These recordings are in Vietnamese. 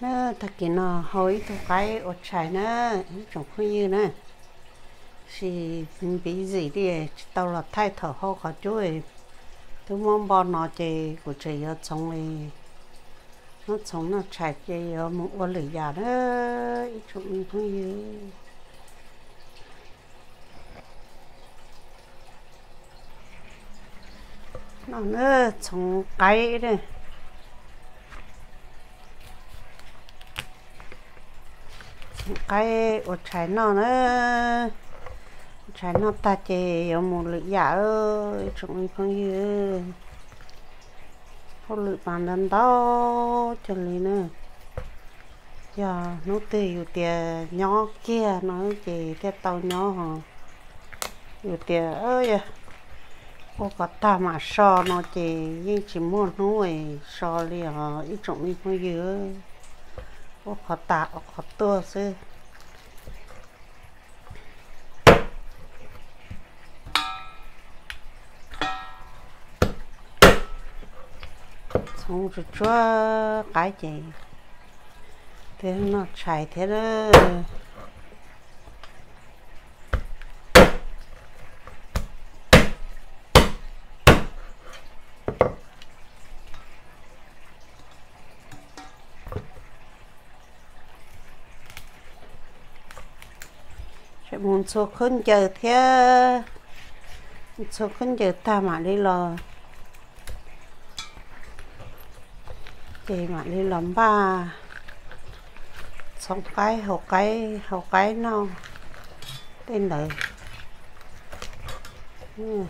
nó thật kỳ nó hối tôi cái ở trái nó. Chẳng không như nè thì bị gì đi, tao là thay thở ho khó chui tôi mong bỏ nó chơi của chị ở trong này nó trong nó chạy chơi ở một ô lửa già đó. Trồng không như nó nó trong cái đấy. Cái ở trái nó nữa trái nó ta chè ở một lưỡi giả ơi chúng không như không lưỡi bàn đàn đó, cho lý nữa giờ nó tì ở tiền nhỏ kia, nó chỉ cái tàu nhỏ hả? อยู่ tiền ơi cô có ta mà so nó chỉ nhưng chỉ muốn nuôi so liền hả? Ít chúng mình không như cô có ta, có tua xưa rồi э, cho cái gì thế nó chạy thế đó sẽ muốn số khôn chờ thế số khôn chờ ta mà đi lo. Thì mà đi làm ba xong cái hậu cái hậu cái nó tên đời ừ.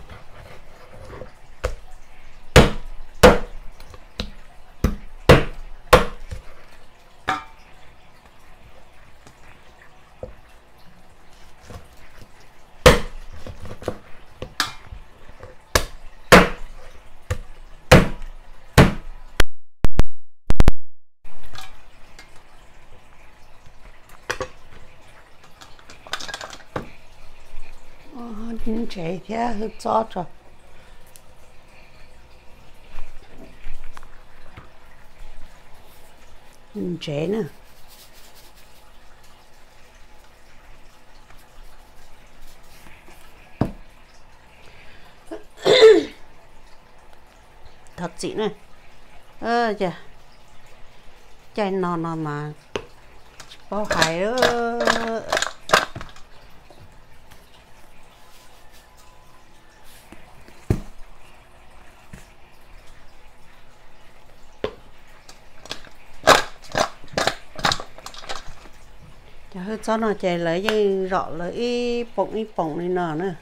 Chạy thế, hơi cho cho chạy nè. Thật chị này. Ơ, chà. Chạy nò nò mà. Bao hải đó hơi cho nó chạy lấy dây rõ lấy y bông y bông này nọ nữa.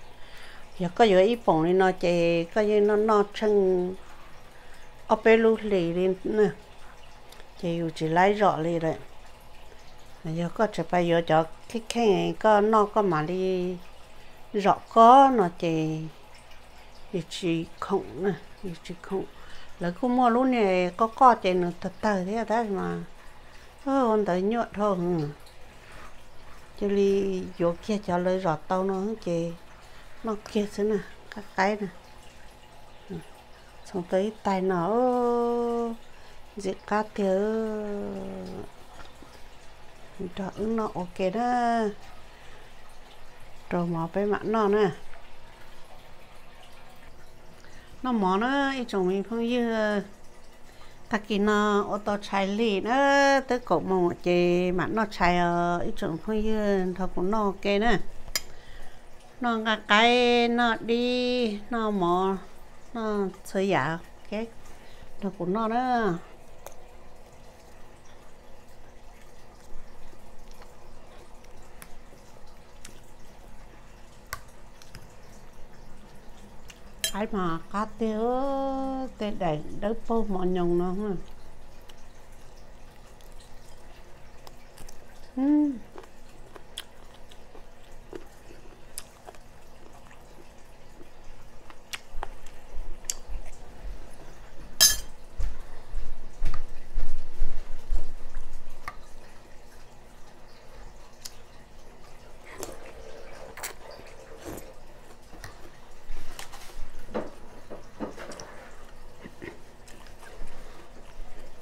Giờ có giờ y bông này nọ chạy có giờ nó nó chân. Ở bên lũ lì đi nữa. Chạy chỉ lấy rõ lì đấy giờ có chỉ bây giờ cho cái cái này có nó có mà đi rõ có nó chạy. Thì chỉ không nữa, thì chỉ không lấy cũng mua lúc này có co chạy nữa thật thật thế đấy mà. Ơ ông tới nhuận thôi cho li vô kia cho lấy rọt tao nó chị nó kia thế nè các cái nè. Ừ. Xong tới tay nó dễ cá thiếu, đó nó ok đó. Rồi mò bé mặt nó nè. Nó mò nó ít chồng mình không như ta kia nó ô tô chạy lì nó tới cổ mồ chị mà nó chạy ở ít trường phong yên thôi cũng nó ok nè nó cái cái, nó đi, nó mò, nó chơi giả cái nó cũng nó đó ai mà cá tiêu tê để đỡ phô mọi nhung nó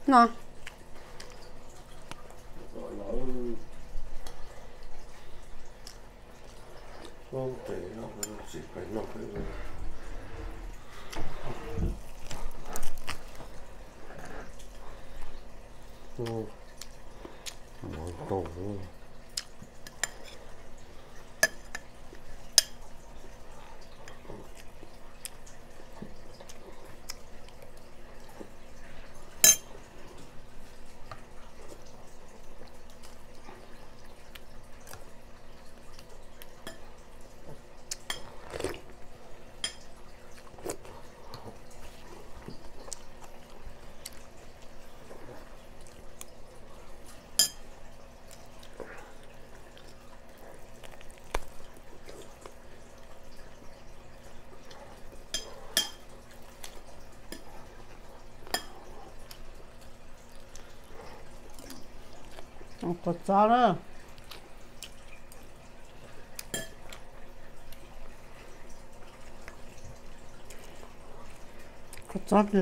nó một củ có cho đó có cho thì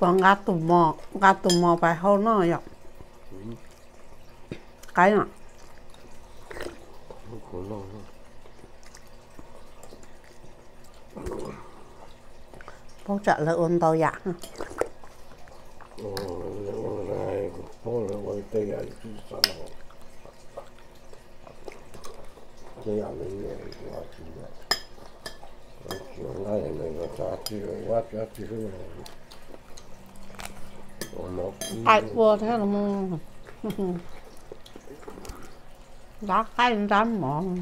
còn gà tù mò, gà tù mò phải hâu nó vậy cái nào? Bố trả lời ôn tàu dạ này ai qua thế là mù đã cái rắn mòn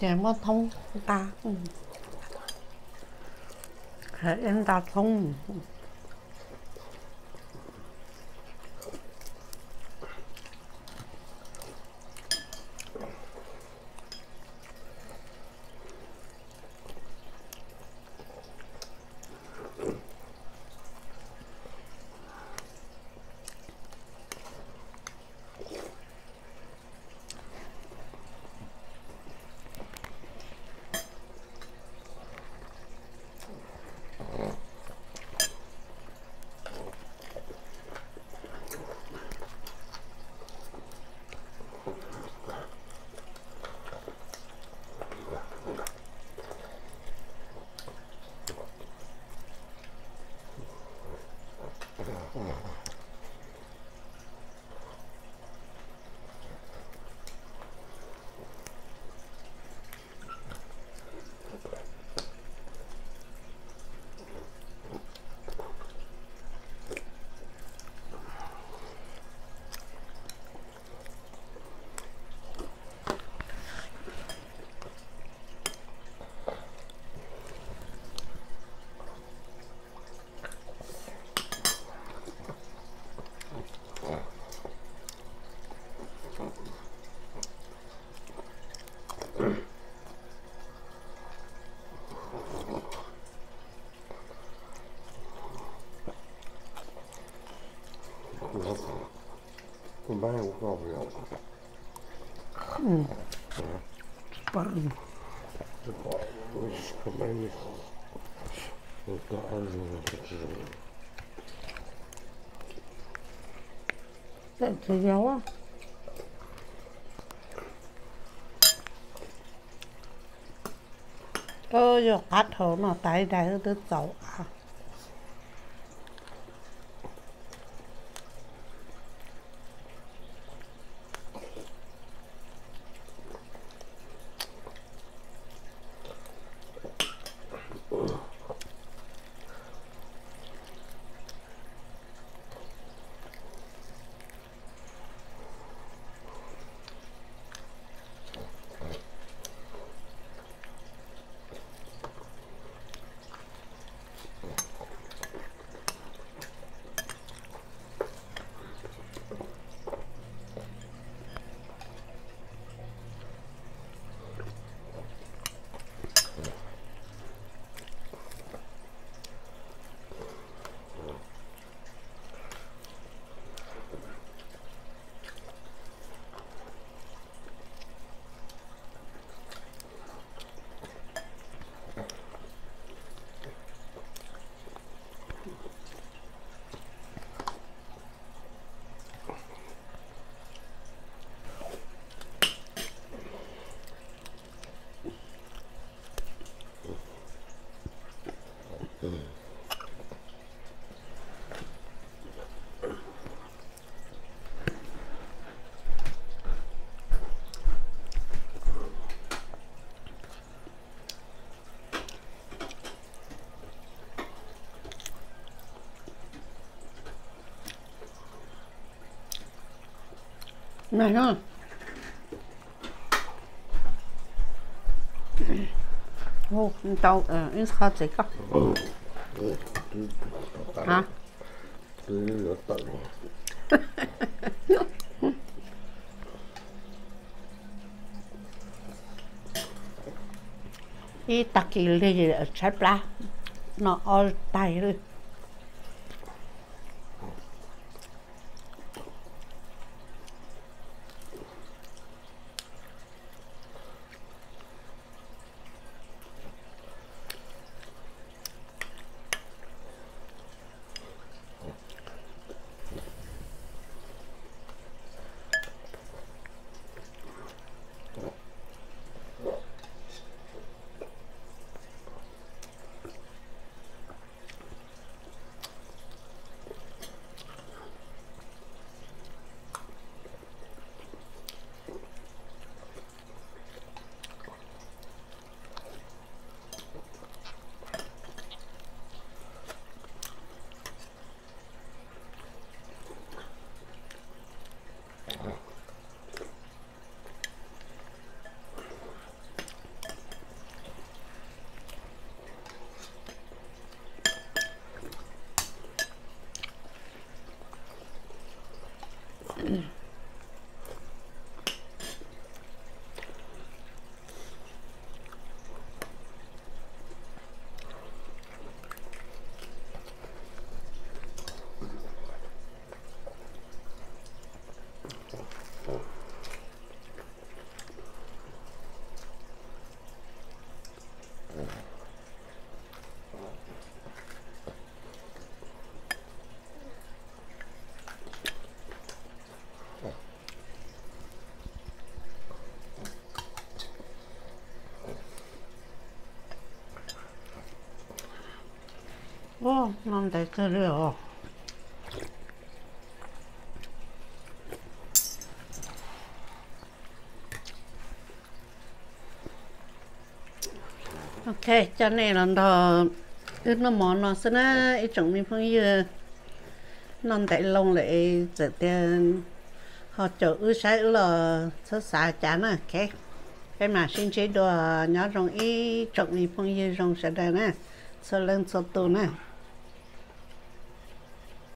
để mà thông ta để em ta thông không bán không Kurwa. Chyba nie uprawiał. Hmm. Sparł. Chyba nie Tak to działa? Á ơ giờ cắt hồ nó tại đây nó dấu à này nó ô tao ờ ít khó gì cả hả? Y tắc kỳ lì ở trái pla nó ở tay rồi 어, 난데 그래요. ok cho nên là đó ít nó món nó sẽ na ít trong mình phong như non tại lông lại giờ tiền họ chỗ ư sai ư là sơ xa chán à ok cái mà xin chế đồ nhớ trong ý trọng mình phong như trong sẽ đây nè sơ lên sơ tu nè